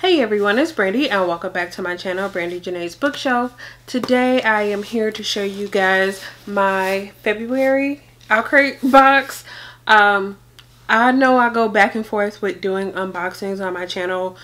Hey everyone, it's Brandi and welcome back to my channel, Brandi Janee's Bookshelf. Today I am here to show you guys my February OwlCrate box. Um, I know I go back and forth with doing unboxings on my channel.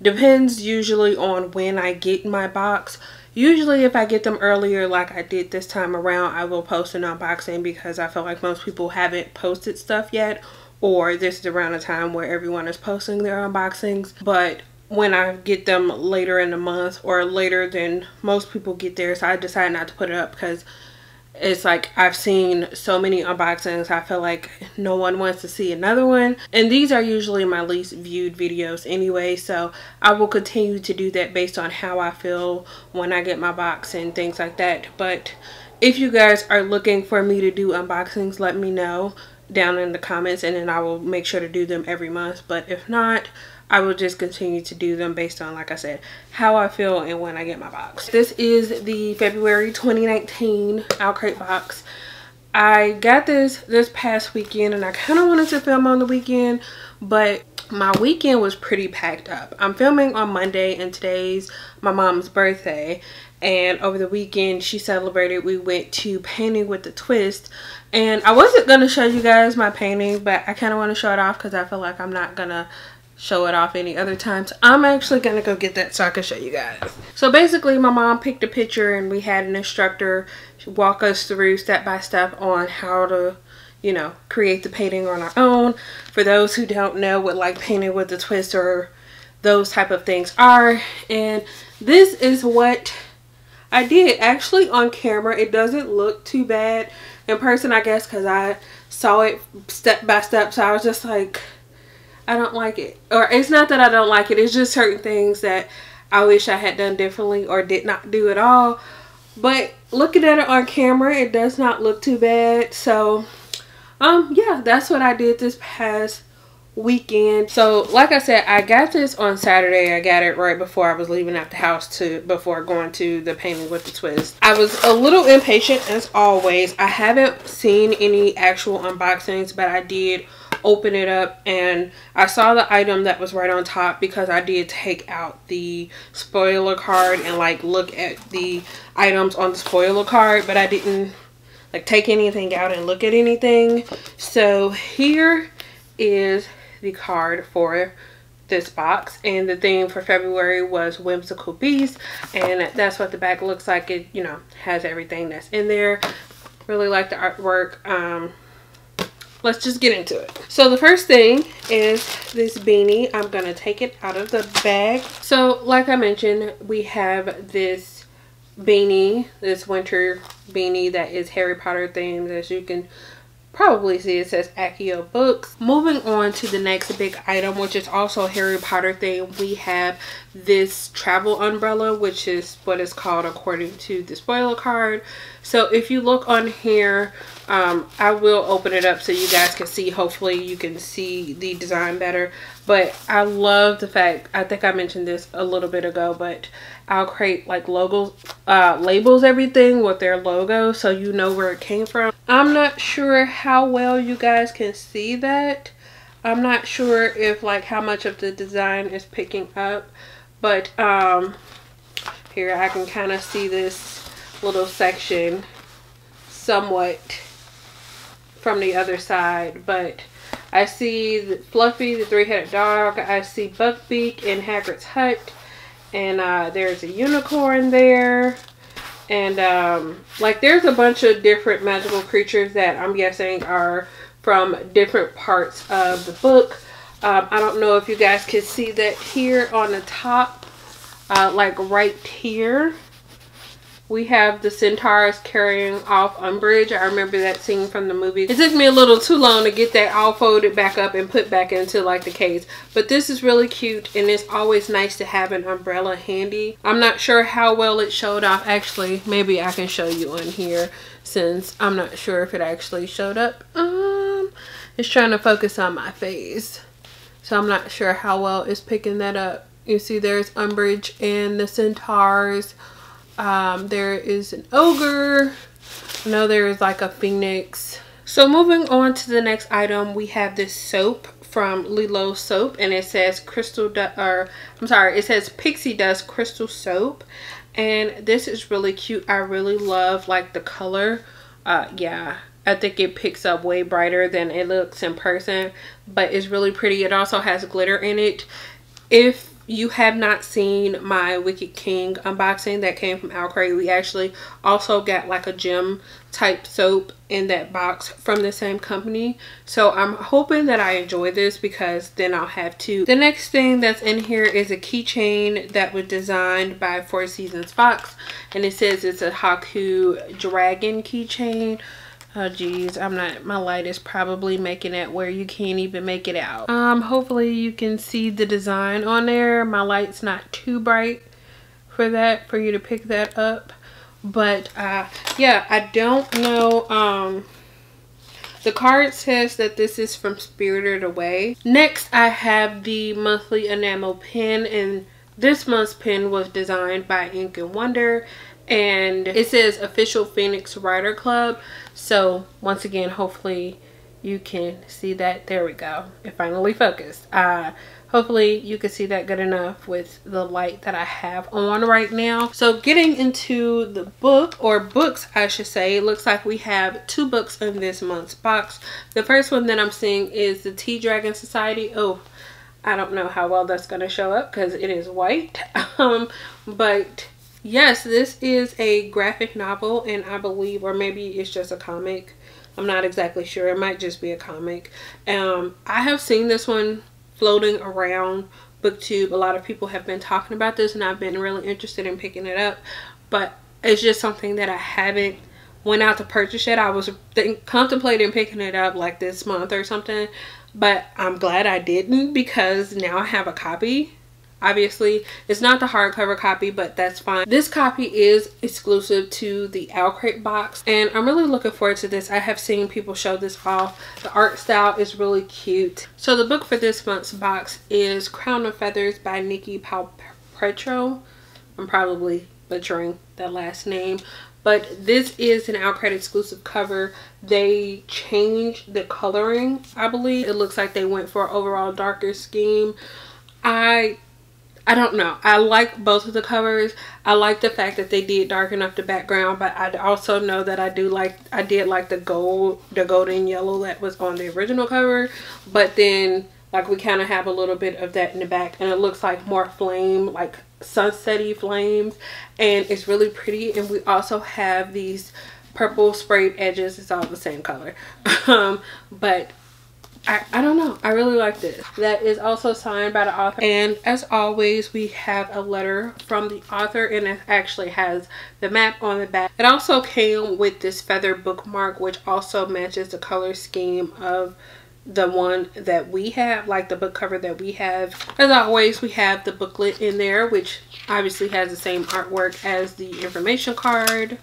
Depends usually on when I get my box. Usually if I get them earlier like I did this time around, I will post an unboxing because I feel like most people haven't posted stuff yet or this is around a time where everyone is posting their unboxings. But when I get them later in the month or later than most people get there. So I decided not to put it up because it's like I've seen so many unboxings. I feel like no one wants to see another one. And these are usually my least viewed videos anyway. So I will continue to do that based on how I feel when I get my box and things like that. But if you guys are looking for me to do unboxings, let me know down in the comments and then I will make sure to do them every month. But if not, I will just continue to do them based on, like I said, how I feel and when I get my box. This is the February 2019 OwlCrate box. I got this this past weekend and I kind of wanted to film on the weekend, but my weekend was pretty packed up. I'm filming on Monday and today's my mom's birthday and over the weekend she celebrated we went to painting with the twist and I wasn't gonna show you guys my painting but I kind of want to show it off because I feel like I'm not gonna show it off any other times. I'm actually to go get that so I can show you guys. So basically my mom picked a picture and we had an instructor walk us through step by step on how to you know create the painting on our own. For those who don't know what like painting with the twist or those type of things are and this is what I did actually on camera it doesn't look too bad in person I guess because I saw it step by step so I was just like I don't like it. Or it's not that I don't like it. It's just certain things that I wish I had done differently or did not do at all. But looking at it on camera, it does not look too bad. So, um, yeah, that's what I did this past weekend. So, like I said, I got this on Saturday. I got it right before I was leaving out the house to before going to the painting with the twist. I was a little impatient as always. I haven't seen any actual unboxings, but I did open it up and I saw the item that was right on top because I did take out the spoiler card and like look at the items on the spoiler card but I didn't like take anything out and look at anything. So here is the card for this box and the theme for February was whimsical beast and that's what the back looks like. It you know has everything that's in there. Really like the artwork um let's just get into it. So the first thing is this beanie. I'm going to take it out of the bag. So like I mentioned, we have this beanie, this winter beanie that is Harry Potter themed as you can probably see it says Accio Books. Moving on to the next big item, which is also Harry Potter theme, we have this travel umbrella, which is what is called according to the spoiler card. So if you look on here, um, I will open it up so you guys can see. Hopefully you can see the design better. But I love the fact, I think I mentioned this a little bit ago, but OwlCrate like logos, uh, labels everything with their logo so you know where it came from. I'm not sure how well you guys can see that. I'm not sure if like how much of the design is picking up. But um, here I can kind of see this little section somewhat from the other side. But I see the Fluffy, the three-headed dog. I see Buckbeak in Hagrid's hut. And uh, there's a unicorn there. And um, like there's a bunch of different magical creatures that I'm guessing are from different parts of the book. Um, I don't know if you guys can see that here on the top, uh, like right here we have the centaurs carrying off Umbridge. I remember that scene from the movie. It took me a little too long to get that all folded back up and put back into like the case. But this is really cute and it's always nice to have an umbrella handy. I'm not sure how well it showed off. Actually, maybe I can show you on here since I'm not sure if it actually showed up. Um, It's trying to focus on my face. So I'm not sure how well it's picking that up. You see there's Umbridge and the centaurs um, there is an ogre. I know there is like a phoenix. So moving on to the next item, we have this soap from Lilo Soap and it says crystal or I'm sorry it says pixie dust crystal soap and this is really cute I really love like the color uh yeah I think it picks up way brighter than it looks in person but it's really pretty it also has glitter in it if you have not seen my Wicked King unboxing that came from Owlcrate, we actually also got like a gem type soap in that box from the same company. So I'm hoping that I enjoy this because then I'll have two. The next thing that's in here is a keychain that was designed by Four Seasons Fox. And it says it's a Haku dragon keychain oh geez i'm not my light is probably making it where you can't even make it out. Um hopefully you can see the design on there. My light's not too bright for that for you to pick that up. But uh yeah i don't know um the card says that this is from spirited away. Next i have the monthly enamel pen and this month's pen was designed by ink and wonder and it says official phoenix Rider club. So once again hopefully you can see that. There we go. It finally focused. Uh hopefully you can see that good enough with the light that i have on right now. So getting into the book or books i should say. It looks like we have two books in this month's box. The first one that i'm seeing is the tea dragon society. Oh i don't know how well that's going to show up because it is white. Um but yes this is a graphic novel and i believe or maybe it's just a comic. I'm not exactly sure. It might just be a comic. Um i have seen this one floating around booktube. A lot of people have been talking about this and i've been really interested in picking it up but it's just something that i haven't went out to purchase yet. I was contemplating picking it up like this month or something but i'm glad i didn't because now i have a copy obviously it's not the hardcover copy but that's fine. This copy is exclusive to the Owlcrate box and i'm really looking forward to this. I have seen people show this off. The art style is really cute. So the book for this month's box is crown of feathers by Nicki Pau Preto. I'm probably butchering that last name but this is an Owlcrate exclusive cover. They changed the coloring i believe. It looks like they went for an overall darker scheme. I I don't know. I like both of the covers. I like the fact that they did darken up the background, but I also know that I do like, I did like the gold, the golden yellow that was on the original cover. But then like we kind of have a little bit of that in the back and it looks like more flame, like sunsetty flames. And it's really pretty. And we also have these purple sprayed edges. It's all the same color. um, but I, I don't know. I really like this. That is also signed by the author. And as always, we have a letter from the author and it actually has the map on the back. It also came with this feather bookmark which also matches the color scheme of the one that we have like the book cover that we have as always we have the booklet in there which obviously has the same artwork as the information card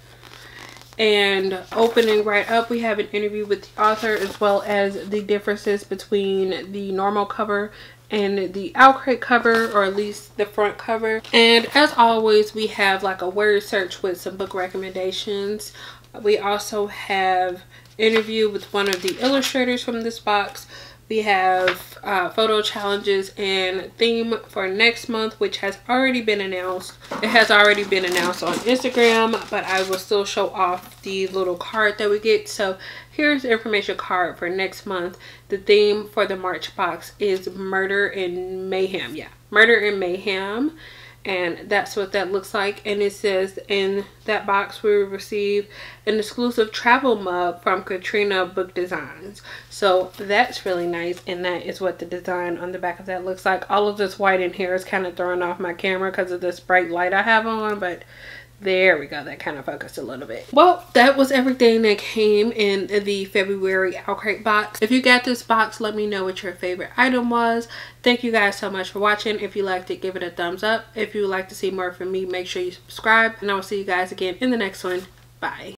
and opening right up we have an interview with the author as well as the differences between the normal cover and the Owlcrate cover or at least the front cover. And as always we have like a word search with some book recommendations. We also have interview with one of the illustrators from this box we have uh, photo challenges and theme for next month which has already been announced. It has already been announced on instagram but i will still show off the little card that we get. So here's the information card for next month. The theme for the march box is murder and mayhem. Yeah murder and mayhem and that's what that looks like. And it says in that box we receive an exclusive travel mug from Katrina Book Designs. So that's really nice and that is what the design on the back of that looks like. All of this white in here is kind of throwing off my camera because of this bright light I have on but there we go. That kind of focused a little bit. Well that was everything that came in the february Owlcrate box. If you got this box let me know what your favorite item was. Thank you guys so much for watching. If you liked it give it a thumbs up. If you would like to see more from me make sure you subscribe and i will see you guys again in the next one. Bye